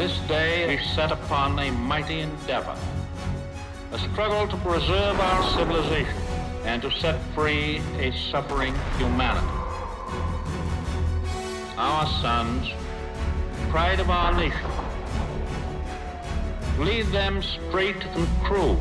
This day is set upon a mighty endeavor, a struggle to preserve our civilization and to set free a suffering humanity. Our sons, pride of our nation, lead them straight and true.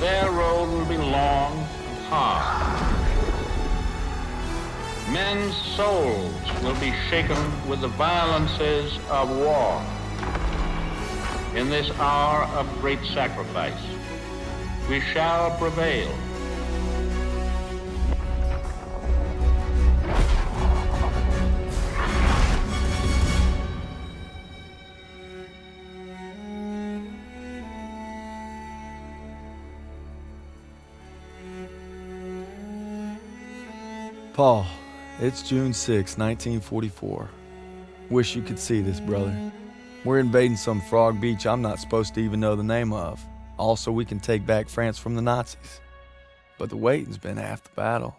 Their road will be long and hard. Men's souls will be shaken with the violences of war. In this hour of great sacrifice, we shall prevail. Paul, it's June 6, 1944. Wish you could see this, brother. We're invading some frog beach I'm not supposed to even know the name of. Also, we can take back France from the Nazis. But the waiting's been half the battle.